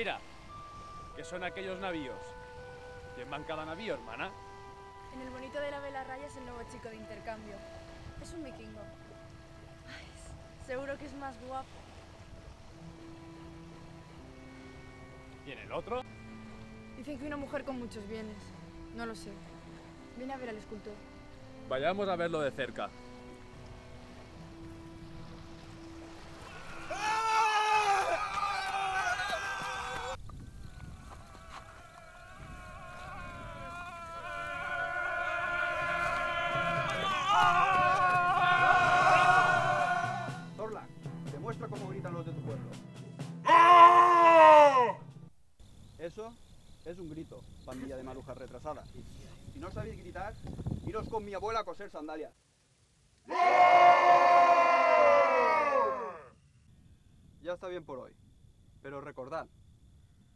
Mira, ¿qué son aquellos navíos? ¿Quién va en cada navío, hermana? En el bonito de la vela raya es el nuevo chico de intercambio. Es un vikingo. Ay, seguro que es más guapo. ¿Y en el otro? Dicen que una mujer con muchos bienes. No lo sé. Vine a ver al escultor. Vayamos a verlo de cerca. Zorla, demuestra cómo gritan los de tu pueblo. Eso es un grito, pandilla de marujas retrasadas. Si no sabéis gritar, iros con mi abuela a coser sandalias. Ya está bien por hoy, pero recordad,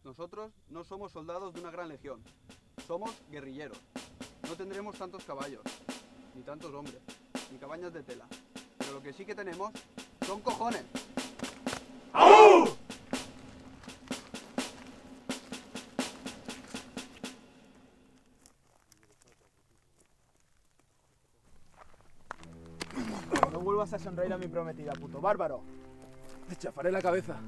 nosotros no somos soldados de una gran legión, somos guerrilleros. No tendremos tantos caballos, ni tantos hombres, ni cabañas de tela, pero lo que sí que tenemos son cojones. No vuelvas a sonreír a mi prometida, puto bárbaro. Te chafaré la cabeza.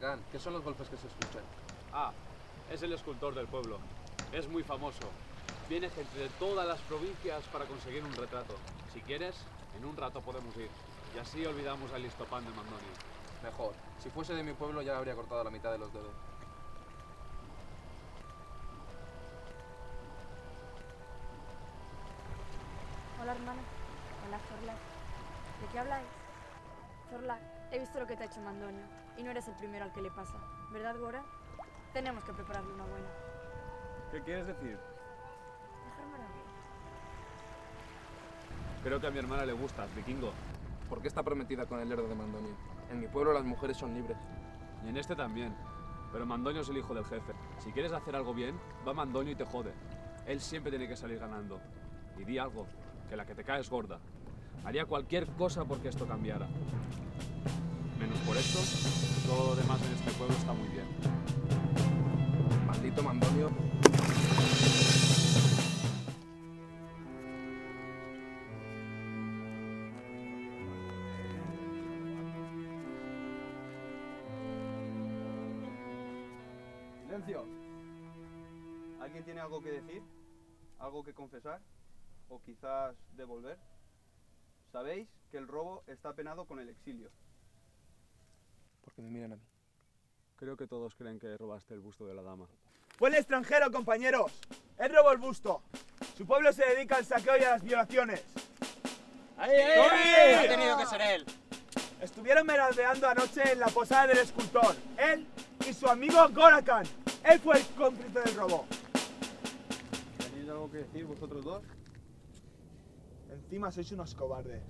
Huracán, ¿qué son los golpes que se escuchan? Ah, es el escultor del pueblo. Es muy famoso. Viene gente de todas las provincias para conseguir un retrato. Si quieres, en un rato podemos ir. Y así olvidamos al listopán de Mandoni. Mejor. Si fuese de mi pueblo ya habría cortado la mitad de los dedos. Hola, hermano. Hola, Zorlac. ¿De qué habláis? Zorlac, he visto lo que te ha hecho Mandonio. Y no eres el primero al que le pasa. ¿Verdad, Gora? Tenemos que prepararle una buena. ¿Qué quieres decir? Dejarme la vida. Creo que a mi hermana le gustas, vikingo. ¿Por qué está prometida con el héroe de Mandonio? En mi pueblo las mujeres son libres. Y en este también. Pero Mandonio es el hijo del jefe. Si quieres hacer algo bien, va Mandonio y te jode. Él siempre tiene que salir ganando. Y di algo, que la que te cae es gorda. Haría cualquier cosa porque esto cambiara. Menos por esto, todo lo demás en este pueblo está muy bien. Maldito Mandonio. Silencio. ¿Alguien tiene algo que decir? ¿Algo que confesar? ¿O quizás devolver? Sabéis que el robo está penado con el exilio. Porque me miran a mí. Creo que todos creen que robaste el busto de la dama. Fue el extranjero, compañeros. Él robó el busto. Su pueblo se dedica al saqueo y a las violaciones. ¡Ahí, ahí! Ha tenido que ser él. Estuvieron merodeando anoche en la posada del escultor. Él y su amigo Gorakan. Él fue el cómplice del robo. ¿Tenéis algo que decir vosotros dos? Encima sois unos cobardes.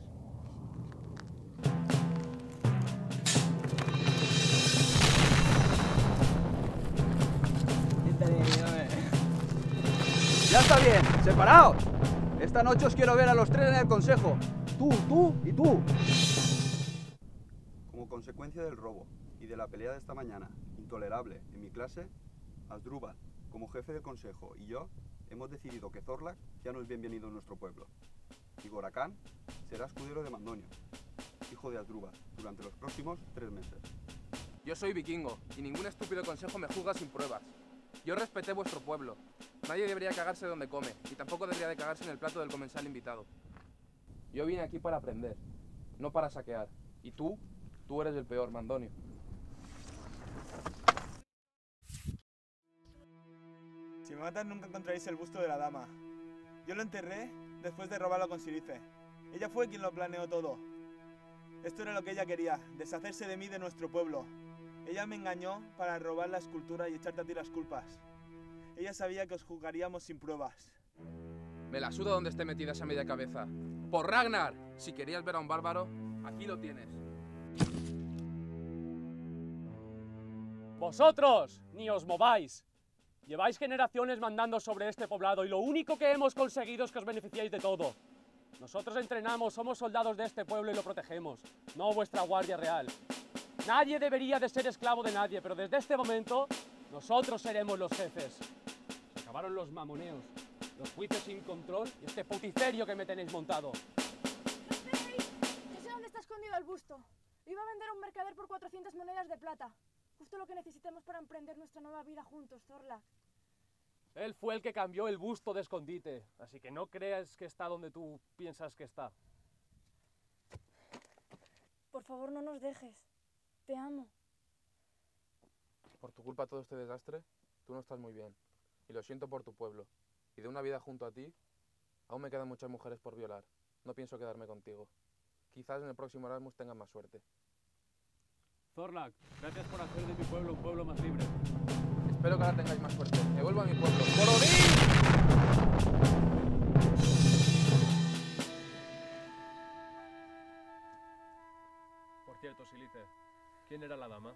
¡Ya está bien! ¡Separaos! Esta noche os quiero ver a los tres en el consejo. Tú, tú y tú. Como consecuencia del robo y de la pelea de esta mañana, intolerable en mi clase, Asdrúbal, como jefe del consejo, y yo hemos decidido que Zorlak ya no es bienvenido en nuestro pueblo. Y Gorakán será escudero de Mandonio, hijo de Asdrúbal, durante los próximos tres meses. Yo soy vikingo y ningún estúpido consejo me juzga sin pruebas. Yo respeté vuestro pueblo. Nadie debería cagarse donde come y tampoco debería de cagarse en el plato del comensal invitado. Yo vine aquí para aprender, no para saquear. Y tú, tú eres el peor, Mandonio. Si me matan nunca encontraréis el busto de la dama. Yo lo enterré después de robarlo con Sirice. Ella fue quien lo planeó todo. Esto era lo que ella quería, deshacerse de mí de nuestro pueblo. Ella me engañó para robar la escultura y echarte a ti las culpas. Ella sabía que os juzgaríamos sin pruebas. Me la suda donde esté metida esa media cabeza. ¡Por Ragnar! Si querías ver a un bárbaro, aquí lo tienes. ¡Vosotros! ¡Ni os mováis! Lleváis generaciones mandando sobre este poblado y lo único que hemos conseguido es que os beneficiéis de todo. Nosotros entrenamos, somos soldados de este pueblo y lo protegemos, no vuestra guardia real. Nadie debería de ser esclavo de nadie, pero desde este momento nosotros seremos los jefes. Se acabaron los mamoneos, los juicios sin control y este putiferio que me tenéis montado. Ya sé dónde está escondido el busto. Lo iba a vender a un mercader por 400 monedas de plata. Justo lo que necesitamos para emprender nuestra nueva vida juntos, Zorla. Él fue el que cambió el busto de escondite, así que no creas que está donde tú piensas que está. Por favor, no nos dejes. Te amo. Por tu culpa todo este desastre, tú no estás muy bien. Y lo siento por tu pueblo. Y de una vida junto a ti, aún me quedan muchas mujeres por violar. No pienso quedarme contigo. Quizás en el próximo Erasmus tengas más suerte. Zorlak, gracias por hacer de mi pueblo un pueblo más libre. Espero que ahora tengáis más suerte. Me vuelvo a mi pueblo. ¡Borodín! Por cierto, Silice, ¿quién era la dama?